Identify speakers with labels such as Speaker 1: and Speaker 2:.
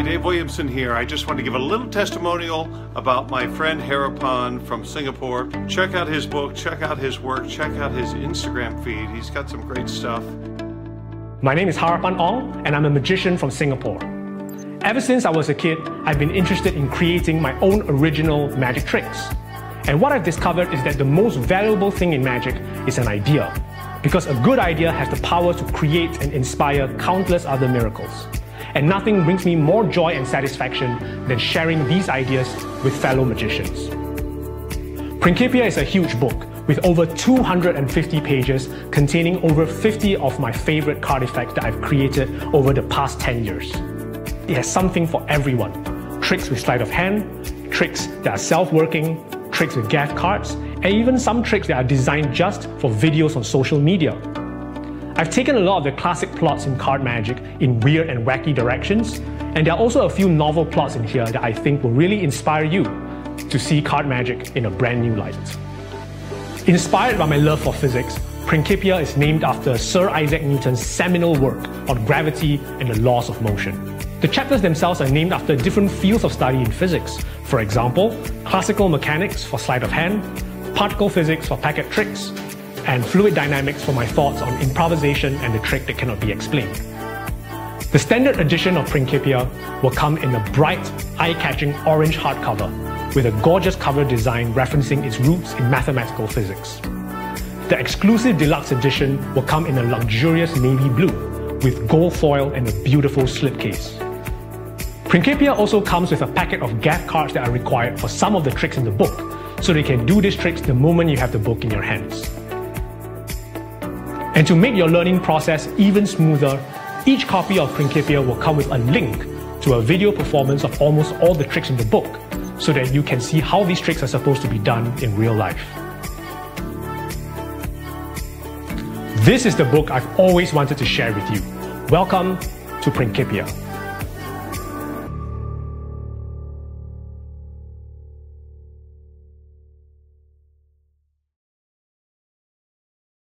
Speaker 1: Hi, Dave Williamson here. I just want to give a little testimonial about my friend Harapan from Singapore. Check out his book, check out his work, check out his Instagram feed. He's got some great stuff.
Speaker 2: My name is Harapan Ong, and I'm a magician from Singapore. Ever since I was a kid, I've been interested in creating my own original magic tricks. And what I've discovered is that the most valuable thing in magic is an idea. Because a good idea has the power to create and inspire countless other miracles and nothing brings me more joy and satisfaction than sharing these ideas with fellow magicians. Principia is a huge book with over 250 pages containing over 50 of my favorite card effects that I've created over the past 10 years. It has something for everyone. Tricks with sleight of hand, tricks that are self-working, tricks with gaff cards, and even some tricks that are designed just for videos on social media. I've taken a lot of the classic plots in card magic in weird and wacky directions, and there are also a few novel plots in here that I think will really inspire you to see card magic in a brand new light. Inspired by my love for physics, Principia is named after Sir Isaac Newton's seminal work on gravity and the laws of motion. The chapters themselves are named after different fields of study in physics. For example, classical mechanics for sleight of hand, particle physics for packet tricks, and fluid dynamics for my thoughts on improvisation and the trick that cannot be explained. The standard edition of Principia will come in a bright, eye-catching orange hardcover with a gorgeous cover design referencing its roots in mathematical physics. The exclusive deluxe edition will come in a luxurious navy blue with gold foil and a beautiful slipcase. Principia also comes with a packet of gaff cards that are required for some of the tricks in the book, so you can do these tricks the moment you have the book in your hands. And to make your learning process even smoother, each copy of Principia will come with a link to a video performance of almost all the tricks in the book so that you can see how these tricks are supposed to be done in real life. This is the book I've always wanted to share with you. Welcome to Principia.